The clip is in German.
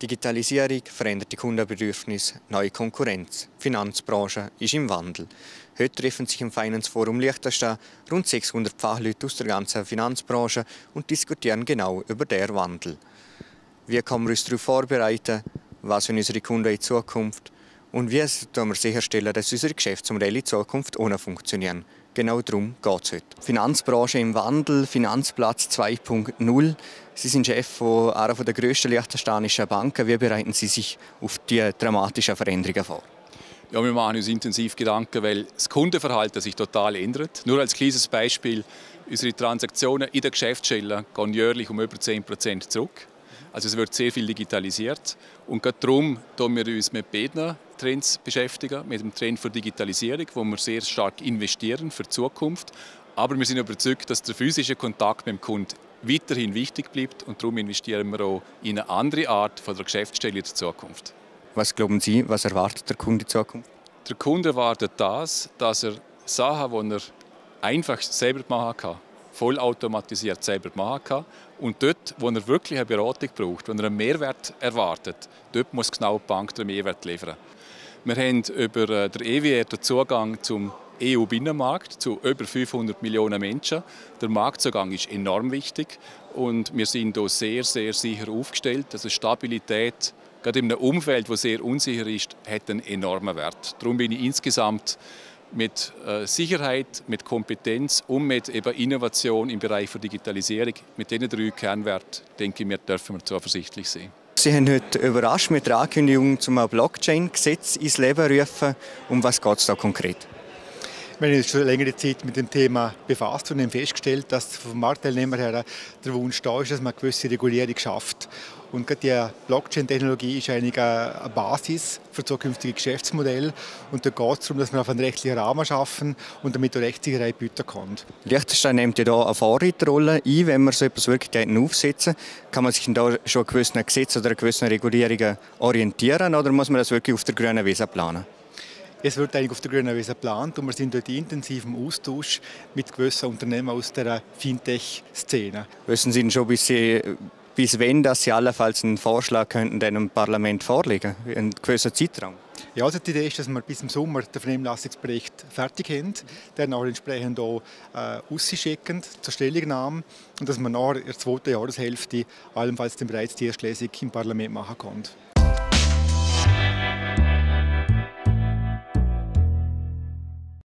Digitalisierung, veränderte Kundenbedürfnisse, neue Konkurrenz. Die Finanzbranche ist im Wandel. Heute treffen sich im Finance Forum Liechtenstein rund 600 Fachleute aus der ganzen Finanzbranche und diskutieren genau über den Wandel. Wie können wir uns darauf vorbereiten? Was für unsere Kunden in Zukunft? Und wie können wir sicherstellen, dass unsere Geschäftsmodelle in Zukunft ohne funktionieren? Genau darum geht es heute. Finanzbranche im Wandel, Finanzplatz 2.0. Sie sind Chef einer der grössten liechtensteinischen Banken. Wie bereiten Sie sich auf die dramatischen Veränderungen vor? Ja, wir machen uns intensiv Gedanken, weil das Kundenverhalten sich total ändert. Nur als kleines Beispiel, unsere Transaktionen in der Geschäftsstelle gehen jährlich um über 10% zurück. Also es wird sehr viel digitalisiert und gerade darum tun wir uns mit beiden Trends beschäftigen, mit dem Trend für Digitalisierung, wo wir sehr stark investieren für die Zukunft. Aber wir sind überzeugt, dass der physische Kontakt mit dem Kunden weiterhin wichtig bleibt und darum investieren wir auch in eine andere Art von der Geschäftsstelle der Zukunft. Was glauben Sie, was erwartet der Kunde in Zukunft? Der Kunde erwartet das, dass er Sachen, die er einfach selber machen kann, vollautomatisiert selber machen kann. Und dort, wo er wirklich eine Beratung braucht, wo er einen Mehrwert erwartet, dort muss genau die Bank den Mehrwert liefern. Wir haben über äh, den EWR den Zugang zum EU-Binnenmarkt zu über 500 Millionen Menschen. Der Marktzugang ist enorm wichtig und wir sind hier sehr, sehr sicher aufgestellt. Also Stabilität, gerade in einem Umfeld, das sehr unsicher ist, hat einen enormen Wert. Darum bin ich insgesamt mit äh, Sicherheit, mit Kompetenz und mit eben Innovation im Bereich der Digitalisierung, mit diesen drei Kernwerten, denke ich, dürfen wir zuversichtlich sein. Sie haben heute überrascht mit der Ankündigung zum Blockchain-Gesetz ins Leben rufen. Um was geht es da konkret? Wir haben uns schon längere Zeit mit dem Thema befasst und haben festgestellt, dass vom Marktteilnehmer her der Wunsch da ist, dass man eine gewisse Regulierung schafft. Und gerade die Blockchain-Technologie ist eine Basis für zukünftige Geschäftsmodelle. Und da geht es darum, dass wir auf einen rechtlichen Rahmen schaffen und damit auch Rechtssicherheit bieten kann. Liechtenstein nimmt ja hier eine Vorreiterrolle ein, wenn wir so etwas wirklich aufsetzen. Kann man sich da schon an gewissen Gesetzen oder gewissen Regulierungen orientieren oder muss man das wirklich auf der grünen Wiese planen? Es wird eigentlich auf der grünen Wiese geplant und wir sind dort in intensivem Austausch mit gewissen Unternehmen aus der Fintech-Szene. Wissen Sie schon, bis, Sie, bis wann dass Sie allenfalls einen Vorschlag könnten dem Parlament vorlegen, einen gewissen Zeitraum? Ja, also die Idee ist, dass wir bis im Sommer den Vernehmlassungsbericht fertig haben, dann auch entsprechend auch äh, ausschicken zur Stellungnahme und dass man nach der zweiten Jahreshälfte allenfalls dann bereits die erste Lesung im Parlament machen kann.